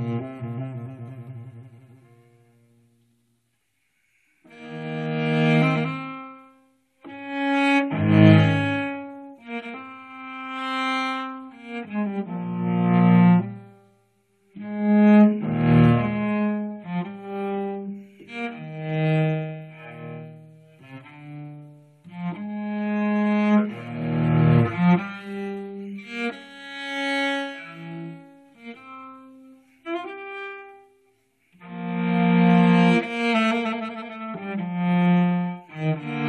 Mm-hmm. Mm-hmm.